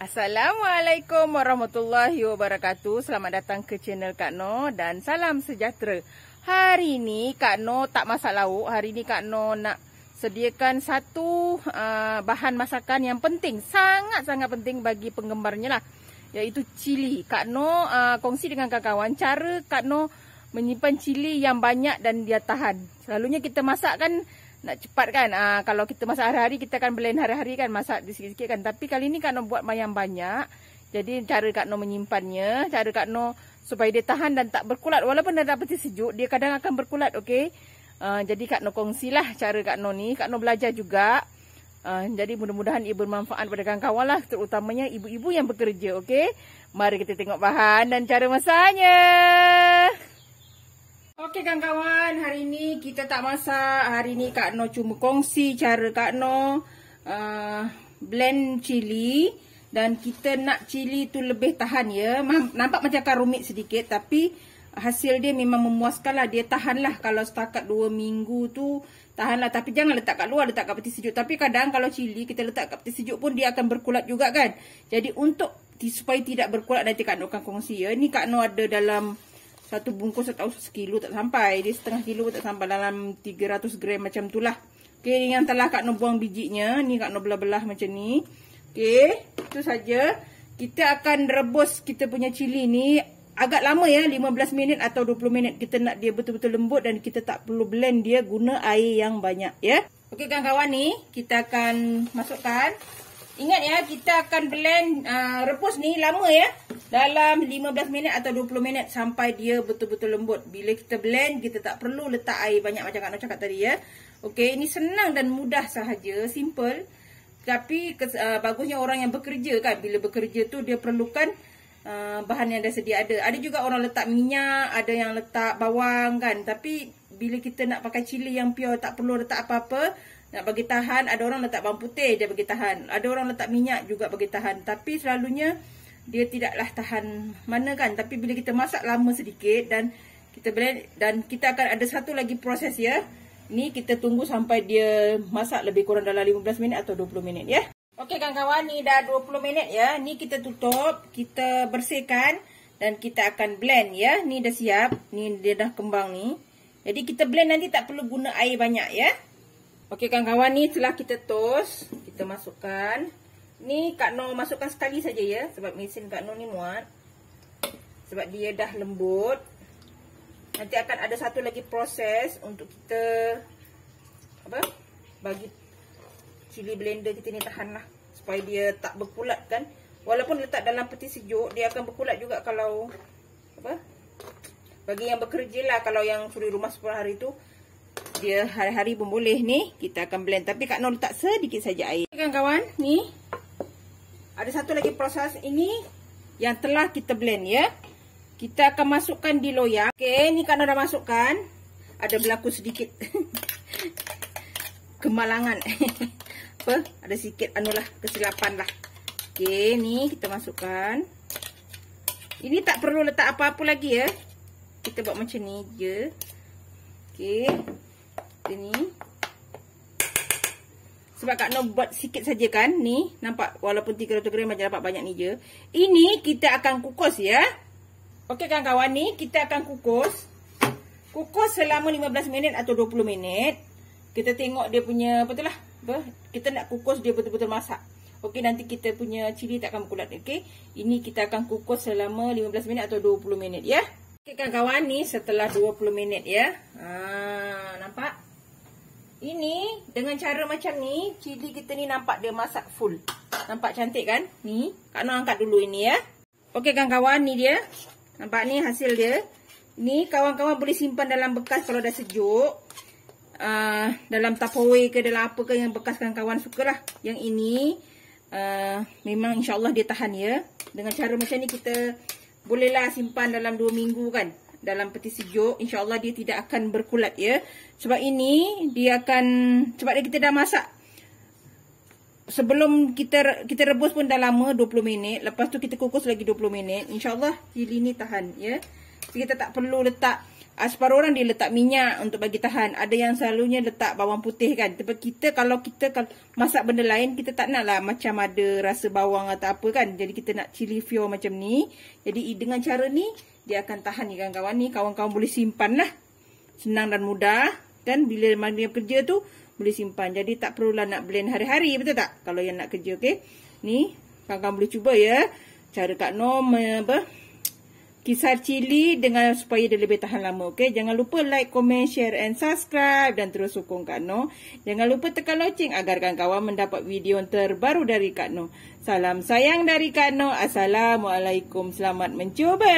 Assalamualaikum warahmatullahi wabarakatuh. Selamat datang ke channel Kak No dan salam sejahtera. Hari ni Kak No tak masak lauk. Hari ni Kak No nak sediakan satu uh, bahan masakan yang penting, sangat-sangat penting bagi penggemarnya lah. Iaitu cili. Kak No uh, kongsi dengan kawan-kawan cara Kak No menyimpan cili yang banyak dan dia tahan. Selalunya kita masak kan nak cepat kan? Uh, kalau kita masak hari-hari kita akan blend hari-hari kan masak sikit-sikit kan. Tapi kali ni Kak Noh buat mayang banyak. Jadi cara Kak Noh menyimpannya cara Kak Noh supaya dia tahan dan tak berkulat. Walaupun dah dapat sejuk dia kadang akan berkulat okey? Uh, jadi Kak Noh kongsilah cara Kak Noh ni. Kak Noh belajar juga. Uh, jadi mudah-mudahan ia bermanfaat kepada kawan-kawan lah terutamanya ibu-ibu yang bekerja okey? Mari kita tengok bahan dan cara masaknya Okey kawan-kawan, hari ni kita tak masak. Hari ni Kak No cuma kongsi cara Kak No uh, blend cili. Dan kita nak cili tu lebih tahan ya. Nampak macam akan rumit sedikit tapi hasil dia memang memuaskan lah. Dia tahan lah kalau setakat 2 minggu tu tahan lah. Tapi jangan letak kat luar, letak kat peti sejuk. Tapi kadang kalau cili kita letak kat peti sejuk pun dia akan berkulat juga kan. Jadi untuk supaya tidak berkulat nanti Kak No akan kongsi ya. Ni Kak No ada dalam satu bungkus atau sekilo tak sampai. Dia setengah kilo tak sampai dalam 300 gram macam tu lah. Okay, yang telah Kak Noh buang bijinya. Ni Kak Noh belah-belah macam ni. Okay, itu saja. Kita akan rebus kita punya cili ni. Agak lama ya, 15 minit atau 20 minit. Kita nak dia betul-betul lembut dan kita tak perlu blend dia guna air yang banyak ya. Okay kawan-kawan ni, kita akan masukkan. Ingat ya, kita akan blend uh, rebus ni lama ya. Dalam 15 minit atau 20 minit sampai dia betul-betul lembut. Bila kita blend, kita tak perlu letak air banyak macam Kak Noh cakap tadi ya. Okey, ini senang dan mudah sahaja, simple. Tapi uh, bagusnya orang yang bekerja kan, bila bekerja tu dia perlukan uh, bahan yang dah sedia ada. Ada juga orang letak minyak, ada yang letak bawang kan. Tapi bila kita nak pakai cili yang pure, tak perlu letak apa-apa. Nak bagi tahan, ada orang letak bawang putih dia bagi tahan. Ada orang letak minyak juga bagi tahan. Tapi selalunya dia tidaklah tahan mana kan. Tapi bila kita masak lama sedikit dan kita blend dan kita akan ada satu lagi proses ya. Ni kita tunggu sampai dia masak lebih kurang dalam 15 minit atau 20 minit ya. Okey kawan-kawan ni dah 20 minit ya. Ni kita tutup, kita bersihkan dan kita akan blend ya. Ni dah siap. Ni dia dah kembang ni. Jadi kita blend nanti tak perlu guna air banyak ya. Okey kawan-kawan ni telah kita toast. Kita masukkan. Ni Kak Noh masukkan sekali saja ya. Sebab mesin Kak Noh ni muat. Sebab dia dah lembut. Nanti akan ada satu lagi proses untuk kita. Apa? Bagi cili blender kita ni tahan lah. Supaya dia tak berkulat kan. Walaupun letak dalam peti sejuk. Dia akan berkulat juga kalau. Apa? Bagi yang bekerja lah. Kalau yang suri rumah 10 hari tu dia hari-hari pun boleh ni. Kita akan blend. Tapi Kak Noh letak sedikit saja air. Kawan-kawan, ni. Ada satu lagi proses ini yang telah kita blend ya. Kita akan masukkan di loyak. Okey, ni Kak Noh dah masukkan. Ada berlaku sedikit kemalangan. Apa? Ada sikit anulah kesilapan lah. Okey, ni kita masukkan. Ini tak perlu letak apa-apa lagi ya. Kita buat macam ni je. Okey ni. Sebab Kak Noh buat sikit saja kan. Ni. Nampak walaupun 300 gram macam dapat banyak ni je. Ini kita akan kukus ya. Okey kawan-kawan ni. Kita akan kukus. Kukus selama 15 minit atau 20 minit. Kita tengok dia punya betul lah. Apa? Kita nak kukus dia betul-betul masak. Okey nanti kita punya cili tak akan berkulat. Okey. Ini kita akan kukus selama 15 minit atau 20 minit ya. Okey kawan-kawan ni setelah 20 minit ya. Ha, nampak? Ini dengan cara macam ni, cili kita ni nampak dia masak full. Nampak cantik kan? Ni, Kak Noh angkat dulu ini ya. Okey kawan-kawan, ni dia. Nampak ni hasil dia. Ni kawan-kawan boleh simpan dalam bekas kalau dah sejuk. Uh, dalam tupperware ke dalam apa ke yang bekas kawan-kawan sukalah. Yang ini uh, memang insyaAllah dia tahan ya. Dengan cara macam ni kita bolehlah simpan dalam 2 minggu kan dalam peti sejuk insyaallah dia tidak akan berkulat ya. Sebab ini dia akan sebab kita dah masak. Sebelum kita kita rebus pun dah lama 20 minit. Lepas tu kita kukus lagi 20 minit. Insyaallah cili ni tahan ya. Kita tak perlu letak separuh orang dia letak minyak untuk bagi tahan. Ada yang selalunya letak bawang putih kan. Tapi kita kalau kita kalau masak benda lain, kita tak nak lah macam ada rasa bawang atau apa kan. Jadi kita nak chili fio macam ni. Jadi dengan cara ni, dia akan tahan ni kawan-kawan ni. Kawan-kawan boleh simpan lah. Senang dan mudah. Dan bila mana kerja tu, boleh simpan. Jadi tak perlulah nak blend hari-hari. Betul tak? Kalau yang nak kerja, okay. Ni, kawan-kawan boleh cuba ya. Cara Kak Nom, apa, kisar cili dengan supaya dia lebih tahan lama. Okay? Jangan lupa like, comment, share and subscribe dan terus sokong Kak Noh. Jangan lupa tekan loceng agar kawan-kawan mendapat video terbaru dari Kak Noh. Salam sayang dari Kak Noh. Assalamualaikum. Selamat mencuba.